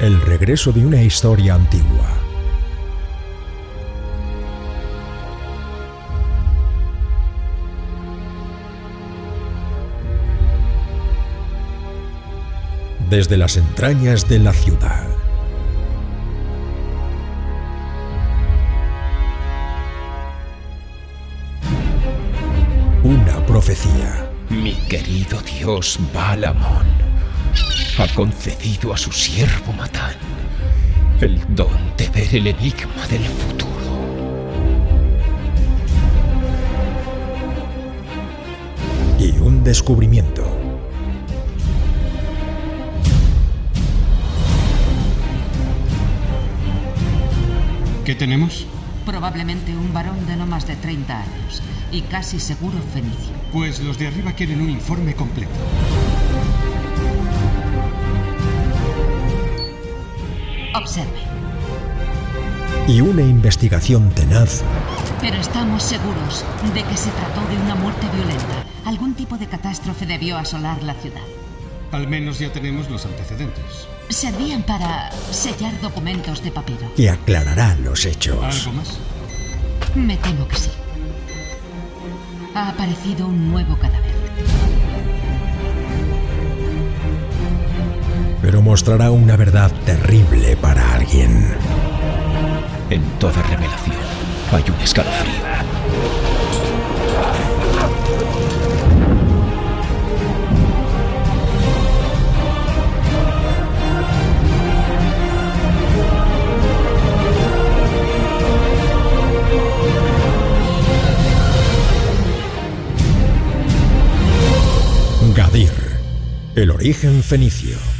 El regreso de una historia antigua. Desde las entrañas de la ciudad. Una profecía. Mi querido dios Balamón ha concedido a su siervo Matán el don de ver el enigma del futuro. Y un descubrimiento. ¿Qué tenemos? Probablemente un varón de no más de 30 años y casi seguro fenicio. Pues los de arriba quieren un informe completo. Observe. Y una investigación tenaz Pero estamos seguros de que se trató de una muerte violenta. Algún tipo de catástrofe debió asolar la ciudad. Al menos ya tenemos los antecedentes. Servían para sellar documentos de papiro. que aclarará los hechos. ¿Algo más? Me temo que sí. Ha aparecido un nuevo cadáver. Pero mostrará una verdad terrible para alguien. En toda revelación hay un escalofrío. Gadir. El origen fenicio.